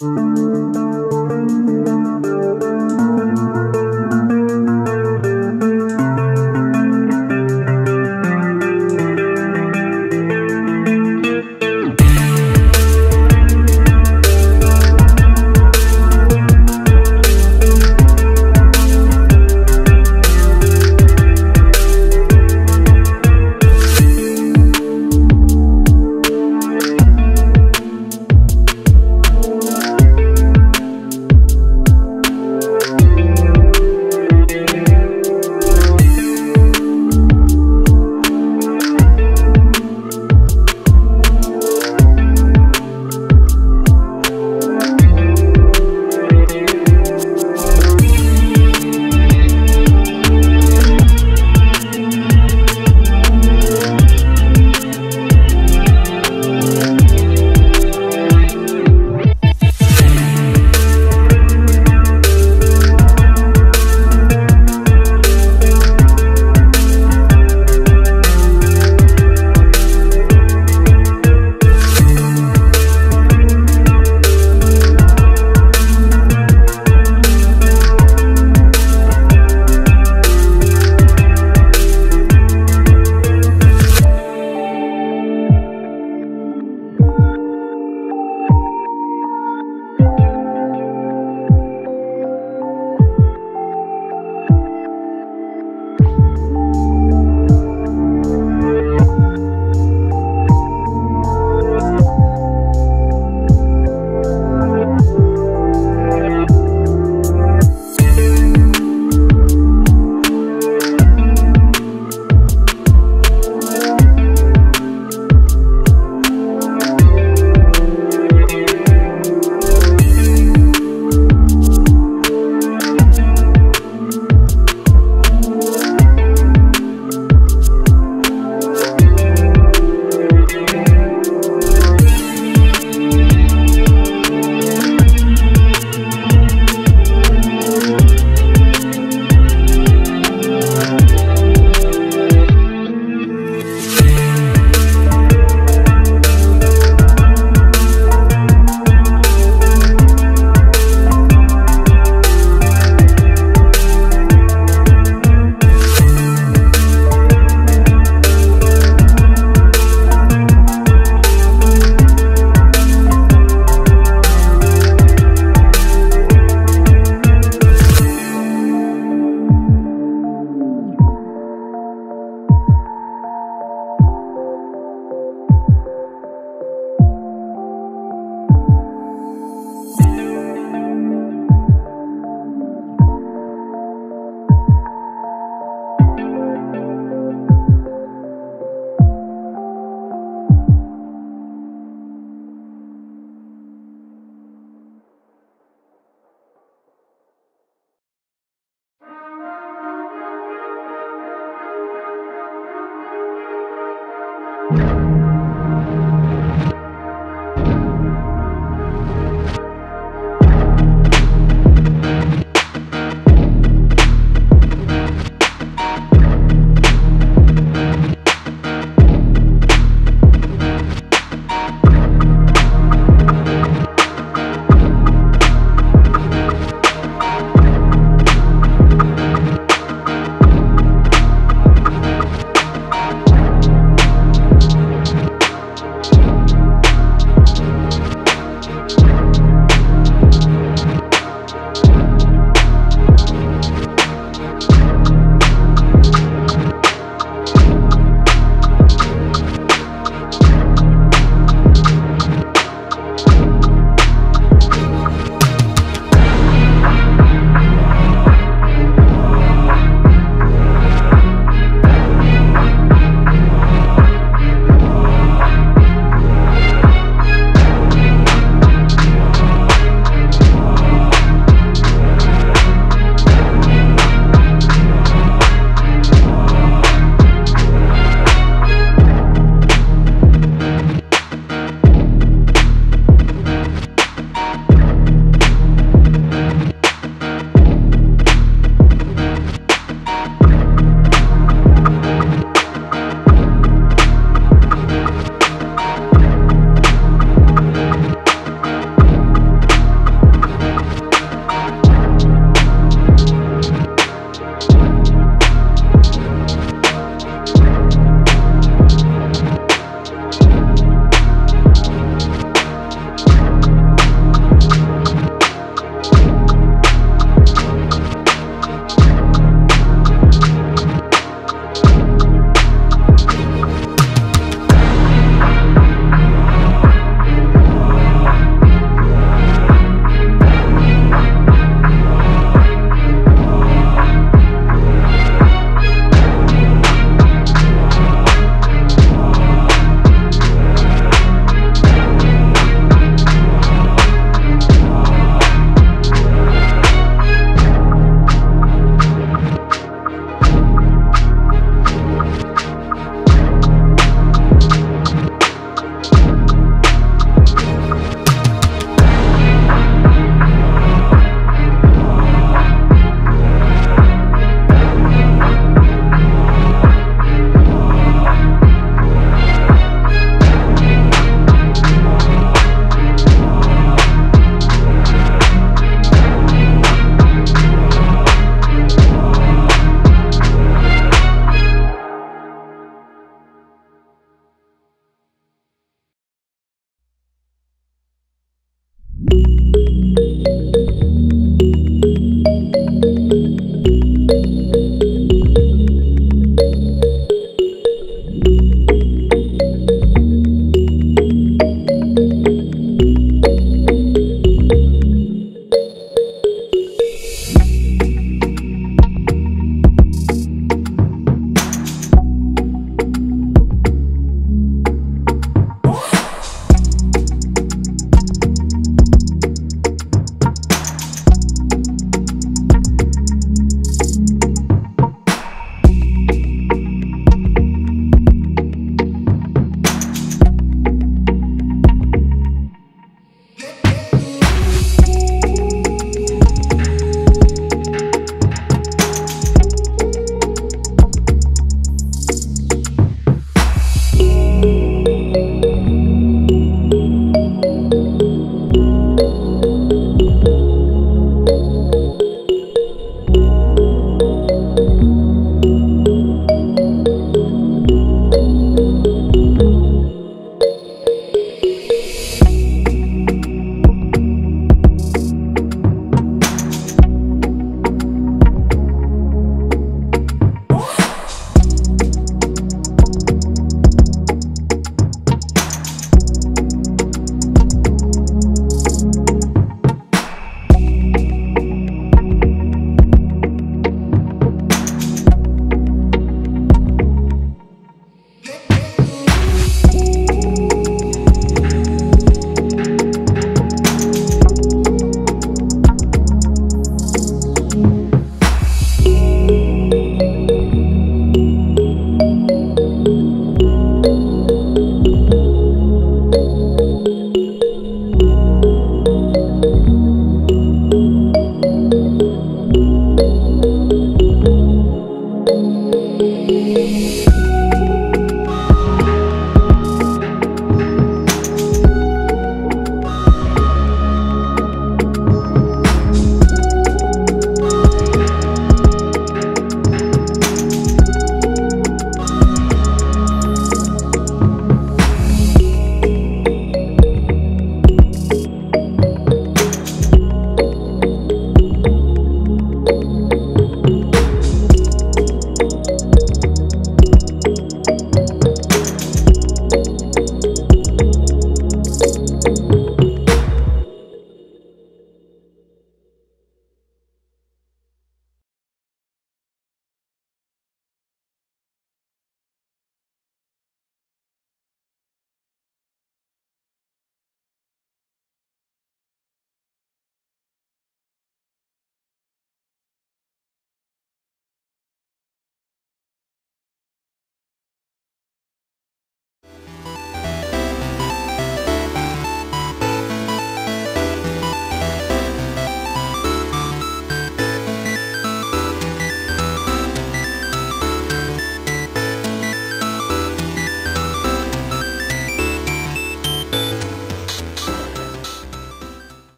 Música